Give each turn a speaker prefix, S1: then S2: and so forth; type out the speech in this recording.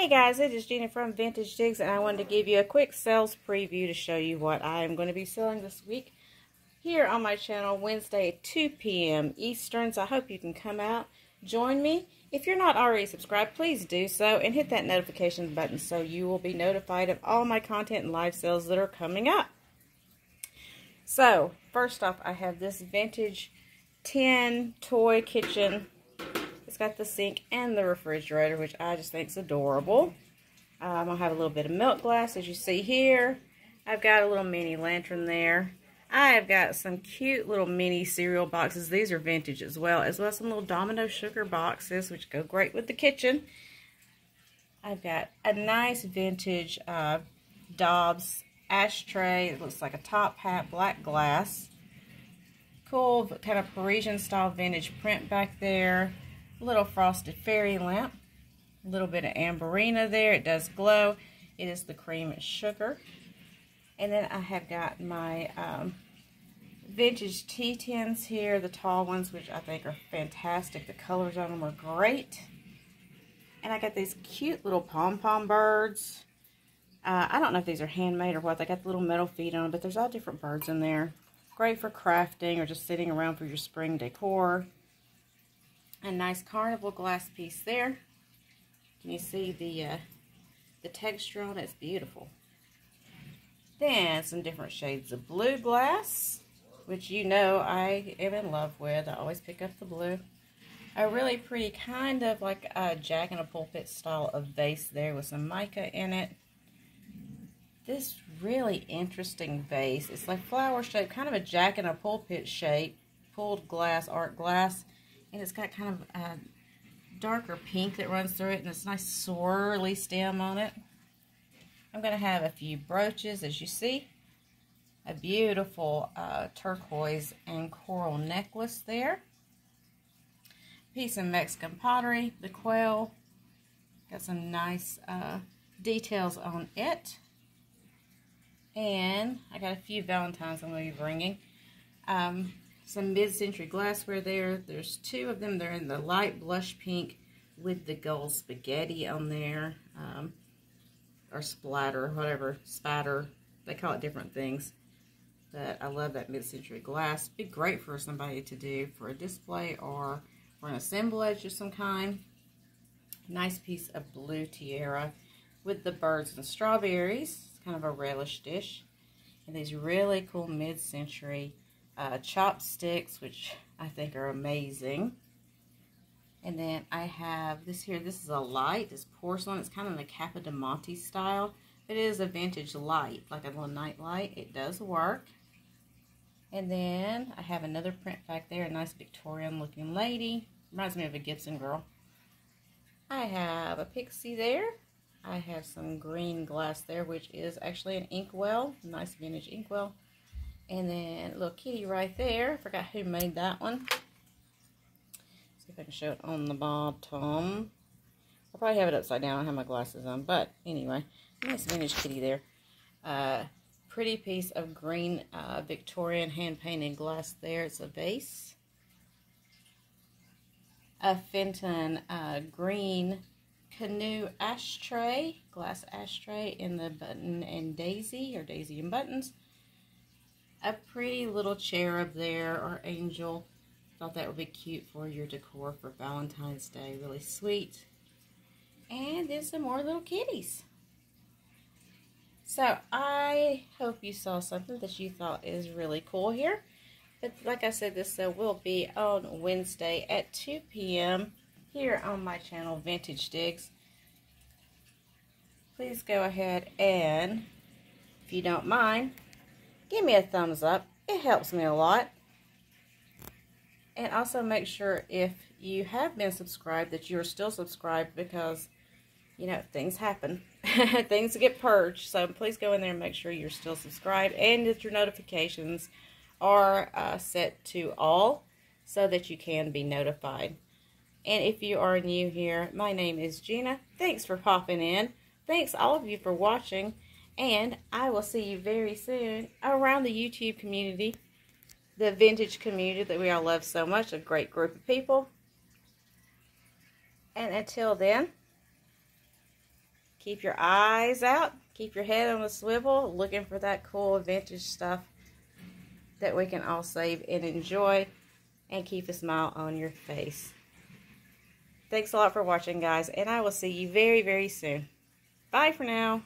S1: Hey guys, it is Jeana from Vintage Digs and I wanted to give you a quick sales preview to show you what I am going to be selling this week here on my channel Wednesday at 2 p.m. Eastern. So I hope you can come out, join me. If you're not already subscribed, please do so and hit that notification button so you will be notified of all my content and live sales that are coming up. So, first off, I have this vintage tin toy kitchen got the sink and the refrigerator, which I just think is adorable. Um, I'll have a little bit of milk glass, as you see here. I've got a little mini lantern there. I have got some cute little mini cereal boxes. These are vintage as well, as well as some little Domino sugar boxes, which go great with the kitchen. I've got a nice vintage uh, Dobbs ashtray. It looks like a top hat, black glass. Cool kind of Parisian style vintage print back there little frosted fairy lamp. A little bit of amberina there. It does glow. It is the cream sugar. And then I have got my um, vintage tea tins here, the tall ones, which I think are fantastic. The colors on them are great. And I got these cute little pom-pom birds. Uh, I don't know if these are handmade or what. They got the little metal feet on them, but there's all different birds in there. Great for crafting or just sitting around for your spring decor a nice carnival glass piece there. Can you see the uh, the texture on it? It's beautiful. Then some different shades of blue glass, which you know I am in love with. I always pick up the blue. A really pretty kind of like a jack in a pulpit style of vase there with some mica in it. This really interesting vase. It's like flower shaped, kind of a jack in a pulpit shape, pulled glass, art glass and it's got kind of a darker pink that runs through it, and it's nice swirly stem on it. I'm going to have a few brooches, as you see. A beautiful uh, turquoise and coral necklace there. Piece of Mexican pottery, the quail. Got some nice uh, details on it. And I got a few Valentines I'm going to be bringing. Um, some mid-century glassware there. There's two of them. They're in the light blush pink with the gold spaghetti on there. Um, or splatter, whatever, spatter. They call it different things. But I love that mid-century glass. Be great for somebody to do for a display or for an assemblage of some kind. Nice piece of blue tiara with the birds and strawberries. It's kind of a relish dish. And these really cool mid-century uh, chopsticks, which I think are amazing. And then I have this here. This is a light. This porcelain. It's kind of the Capodimonte style. It is a vintage light, like a little night light. It does work. And then I have another print back there. A nice Victorian looking lady. Reminds me of a Gibson girl. I have a pixie there. I have some green glass there, which is actually an inkwell. Nice vintage inkwell. And then little kitty right there. I forgot who made that one. See if I can show it on the bottom. I'll probably have it upside down. I have my glasses on. But anyway, nice vintage kitty there. Uh, pretty piece of green uh, Victorian hand-painted glass there. It's a vase. A Fenton uh, green canoe ashtray, glass ashtray in the button and daisy, or daisy and buttons a pretty little cherub there or angel. Thought that would be cute for your decor for Valentine's Day. Really sweet. And then some more little kitties. So I hope you saw something that you thought is really cool here. But like I said, this uh, will be on Wednesday at 2 p.m. here on my channel, Vintage Digs. Please go ahead and, if you don't mind, give me a thumbs up. It helps me a lot. And also make sure if you have been subscribed that you're still subscribed because, you know, things happen. things get purged. So please go in there and make sure you're still subscribed and that your notifications are uh, set to all so that you can be notified. And if you are new here, my name is Jeana. Thanks for popping in. Thanks all of you for watching. And I will see you very soon around the YouTube community, the vintage community that we all love so much, a great group of people. And until then, keep your eyes out, keep your head on a swivel, looking for that cool vintage stuff that we can all save and enjoy and keep a smile on your face. Thanks a lot for watching, guys, and I will see you very, very soon. Bye for now.